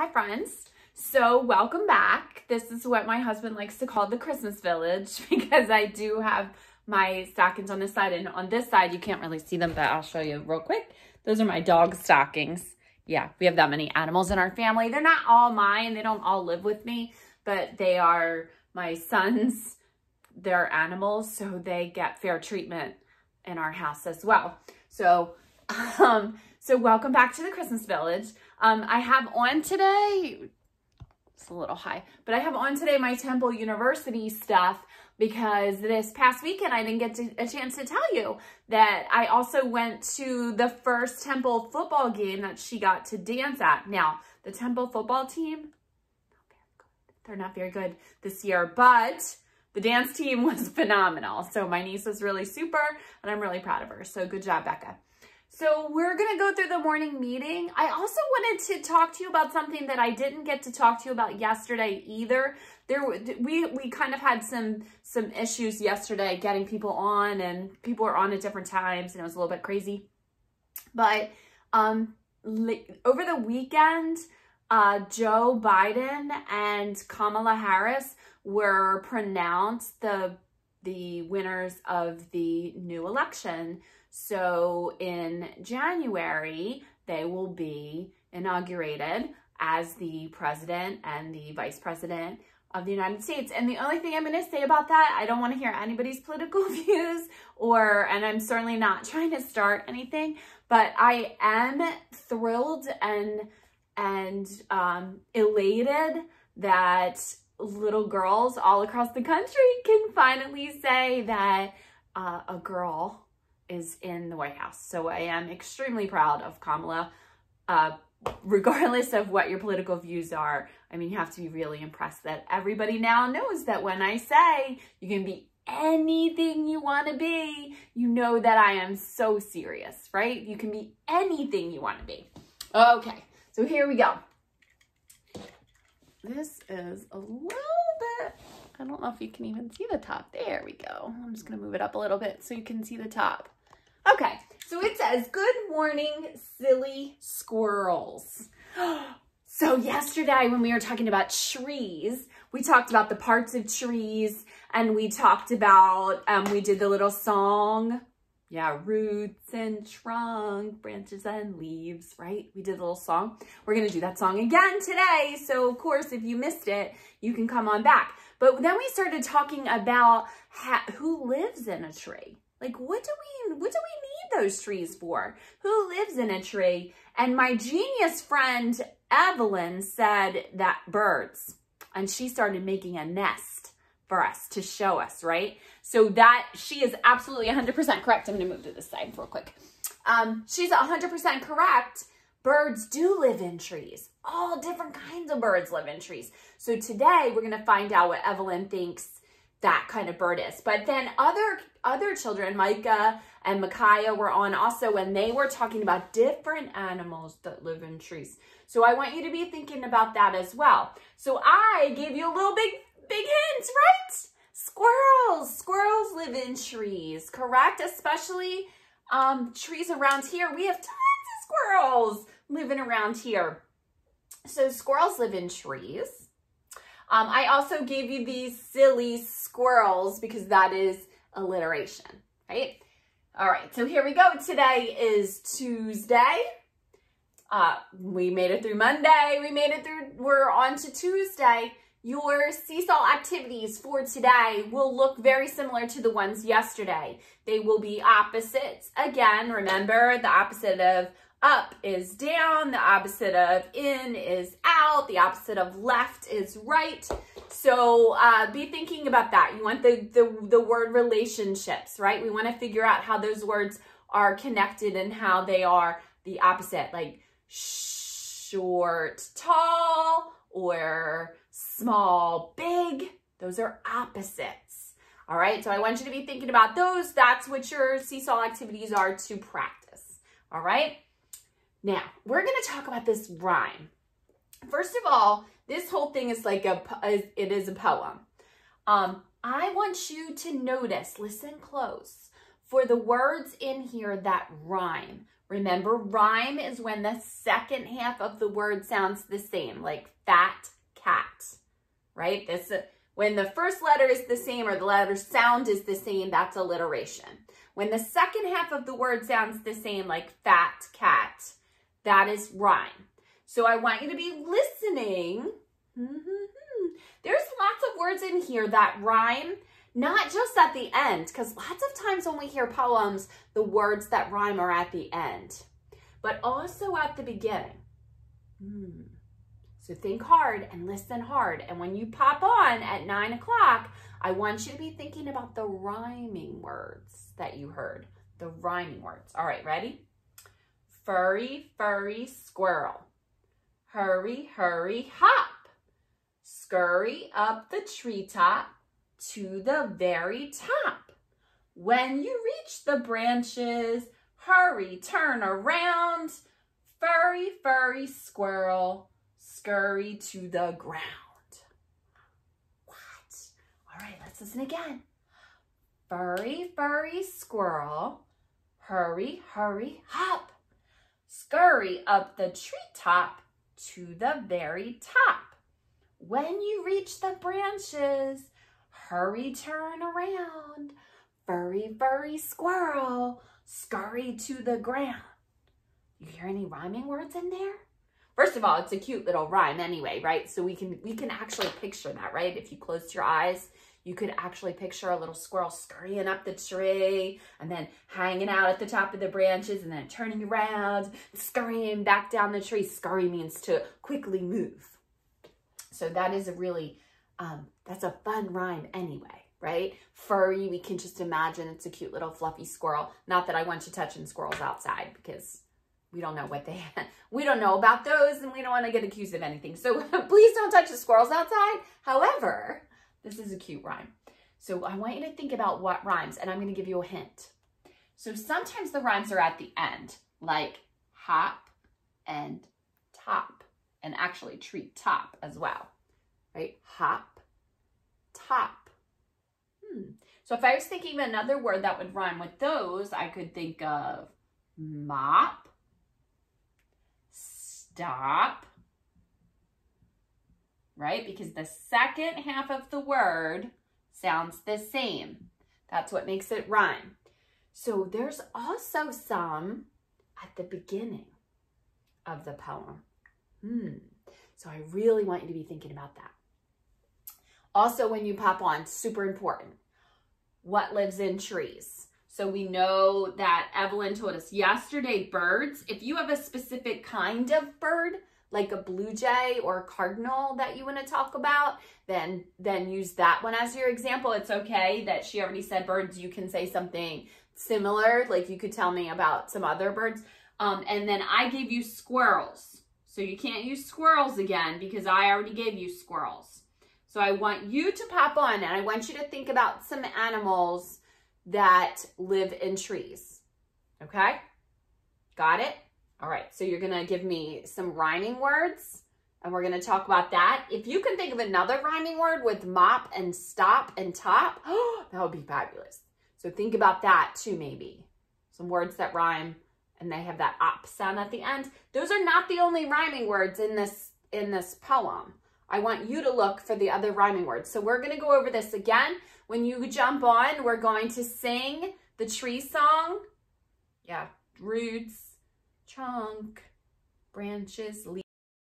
Hi friends. So welcome back. This is what my husband likes to call the Christmas village because I do have my stockings on this side and on this side, you can't really see them, but I'll show you real quick. Those are my dog stockings. Yeah, we have that many animals in our family. They're not all mine. They don't all live with me, but they are my son's, they're animals. So they get fair treatment in our house as well. So, um, so welcome back to the Christmas village. Um, I have on today, it's a little high, but I have on today my Temple University stuff because this past weekend I didn't get to, a chance to tell you that I also went to the first Temple football game that she got to dance at. Now, the Temple football team, they're not very good this year, but the dance team was phenomenal. So my niece was really super and I'm really proud of her. So good job, Becca. So we're going to go through the morning meeting. I also wanted to talk to you about something that I didn't get to talk to you about yesterday either. There, we, we kind of had some, some issues yesterday getting people on and people were on at different times and it was a little bit crazy. But um, over the weekend, uh, Joe Biden and Kamala Harris were pronounced the, the winners of the new election. So in January, they will be inaugurated as the president and the vice president of the United States. And the only thing I'm going to say about that, I don't want to hear anybody's political views or, and I'm certainly not trying to start anything, but I am thrilled and, and um, elated that little girls all across the country can finally say that uh, a girl is in the White House. So I am extremely proud of Kamala. Uh, regardless of what your political views are, I mean, you have to be really impressed that everybody now knows that when I say you can be anything you want to be, you know that I am so serious, right? You can be anything you want to be. Okay, so here we go. This is a little bit, I don't know if you can even see the top. There we go. I'm just going to move it up a little bit so you can see the top. Okay, so it says, good morning, silly squirrels. So yesterday when we were talking about trees, we talked about the parts of trees and we talked about, um, we did the little song. Yeah, roots and trunk, branches and leaves, right? We did a little song. We're going to do that song again today. So of course, if you missed it, you can come on back. But then we started talking about who lives in a tree. Like, what do we, what do we need those trees for? Who lives in a tree? And my genius friend, Evelyn, said that birds. And she started making a nest for us to show us, right? So that, she is absolutely 100% correct. I'm going to move to this side real quick. Um, she's 100% correct. Birds do live in trees. All different kinds of birds live in trees. So today we're going to find out what Evelyn thinks that kind of bird is. But then other other children, Micah and Micaiah were on also when they were talking about different animals that live in trees. So I want you to be thinking about that as well. So I gave you a little big, big hint, right? Squirrels. Squirrels live in trees, correct? Especially um, trees around here. We have tons of squirrels living around here. So squirrels live in trees. Um, I also gave you these silly squirrels because that is alliteration, right? All right, so here we go. Today is Tuesday. Uh, we made it through Monday. We made it through, we're on to Tuesday. Your seesaw activities for today will look very similar to the ones yesterday. They will be opposites. Again, remember the opposite of up is down, the opposite of in is out, the opposite of left is right. So uh, be thinking about that. You want the, the, the word relationships, right? We want to figure out how those words are connected and how they are the opposite, like short, tall, or small, big. Those are opposites. All right, so I want you to be thinking about those. That's what your seesaw activities are to practice. All right. Now, we're going to talk about this rhyme. First of all, this whole thing is like a, it is a poem. Um, I want you to notice, listen close, for the words in here that rhyme. Remember, rhyme is when the second half of the word sounds the same, like fat cat, right? This When the first letter is the same or the letter sound is the same, that's alliteration. When the second half of the word sounds the same, like fat cat, that is rhyme. So I want you to be listening. There's lots of words in here that rhyme, not just at the end, because lots of times when we hear poems, the words that rhyme are at the end, but also at the beginning. Hmm. So think hard and listen hard. And when you pop on at nine o'clock, I want you to be thinking about the rhyming words that you heard. The rhyming words. All right, ready? Furry, furry squirrel. Hurry, hurry, hop. Scurry up the treetop to the very top. When you reach the branches, hurry, turn around. Furry, furry squirrel, scurry to the ground. What? All right, let's listen again. Furry, furry squirrel, hurry, hurry, hop. Scurry up the treetop to the very top. When you reach the branches, hurry, turn around. Furry, furry squirrel, scurry to the ground. You hear any rhyming words in there? First of all, it's a cute little rhyme anyway, right? So we can we can actually picture that, right? If you closed your eyes, you could actually picture a little squirrel scurrying up the tree and then hanging out at the top of the branches and then turning around, scurrying back down the tree. Scurry means to quickly move. So that is a really, um, that's a fun rhyme anyway, right? Furry, we can just imagine it's a cute little fluffy squirrel. Not that I want you touching squirrels outside because we don't know what they, we don't know about those and we don't want to get accused of anything. So please don't touch the squirrels outside. However, this is a cute rhyme. So I want you to think about what rhymes and I'm going to give you a hint. So sometimes the rhymes are at the end, like hop and top, and actually treat top as well, right? Hop, top. Hmm. So if I was thinking of another word that would rhyme with those, I could think of mop, stop, right? Because the second half of the word sounds the same. That's what makes it rhyme. So there's also some at the beginning of the poem. Hmm. So I really want you to be thinking about that. Also, when you pop on, super important. What lives in trees? So we know that Evelyn told us yesterday, birds, if you have a specific kind of bird, like a blue jay or a cardinal that you want to talk about, then then use that one as your example. It's okay that she already said birds. You can say something similar, like you could tell me about some other birds. Um, and then I gave you squirrels. So you can't use squirrels again because I already gave you squirrels. So I want you to pop on and I want you to think about some animals that live in trees. Okay? Got it? All right, so you're gonna give me some rhyming words and we're gonna talk about that. If you can think of another rhyming word with mop and stop and top, that would be fabulous. So think about that too, maybe. Some words that rhyme and they have that op sound at the end. Those are not the only rhyming words in this, in this poem. I want you to look for the other rhyming words. So we're gonna go over this again. When you jump on, we're going to sing the tree song. Yeah, roots, trunk, branches, leaves.